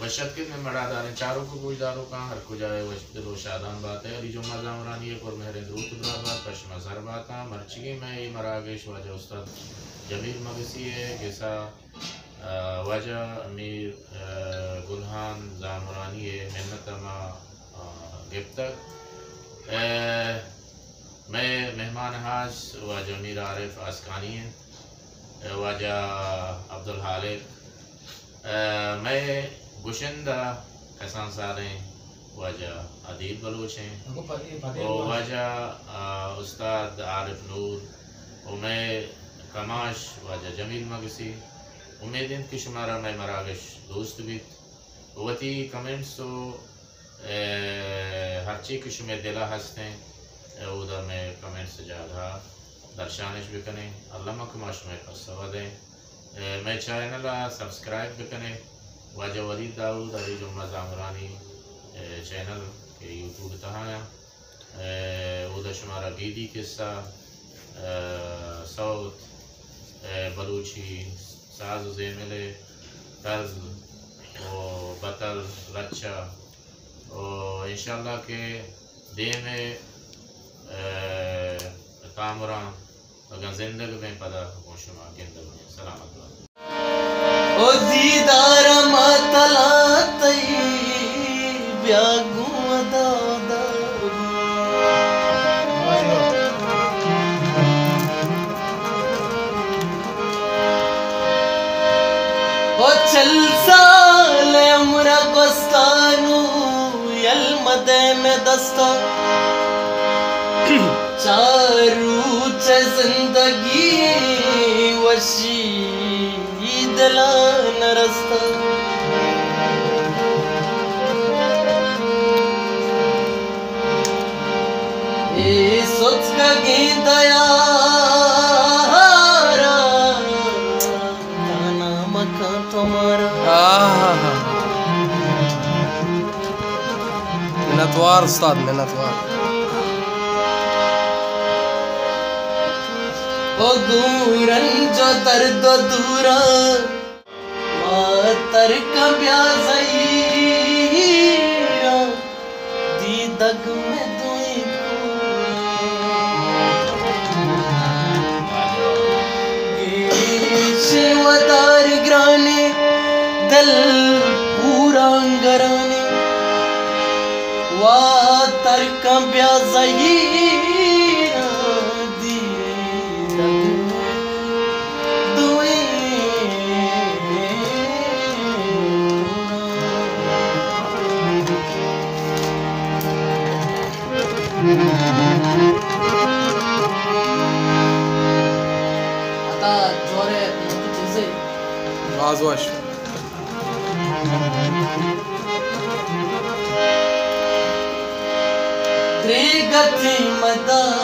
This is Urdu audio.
وشت کے میں مڑا داریں، چاروں کو کوئی داروں کا ہر کو جائے، وشت دل و شادان بات ہے علی جمعہ زامرانی پر مہر درود بات، پشمہ سر باتا مرچگی میں ای مراگش واجہ استاد جمیل مغسی ہے، کیسا واجہ امیر گلہان زامرانی ہے، محنت ما گفتک میں مہمان حاج، واجہ امیر عارف آسکانی ہیں واجہ عبدالحالق۔ میں گشندہ احسان ساریں واجہ عدیب بلوچ ہیں۔ واجہ استاد عارف نور و میں کماش واجہ جمیل مگسی امید ان کی شمارہ میں مراگش دوست بھی۔ وتی کمنٹس تو ہر چیز کی شمیر دلہ ہستے ادھر میں کمنٹس جاگا درشانش بھی کریں علامہ کماش میں پسوا دیں میں چینل سبسکرائب بھی کریں واجہ ولید داود علی جمعہ زامرانی چینل کے یوٹیوب تہایا ادھر شمارا گیدی قصہ سوت بلوچی، ساز و زیملے، طرز و بطل رچا و انشاءاللہ کے دے میں کامران اگر زندگی میں پدا ہوں شما گندگ میں سلامت اللہ او دیدار سال عمر گستانو یلمدے میں دستا چارو چه زندگی وشی دلا نرستا یارا تانا مکان تمہارا منتوار استاد منتوار او دورن جو درد دورا ماتر کا بیازائی دی دل پورا انگرانے واتر کا بیازائی دی متاع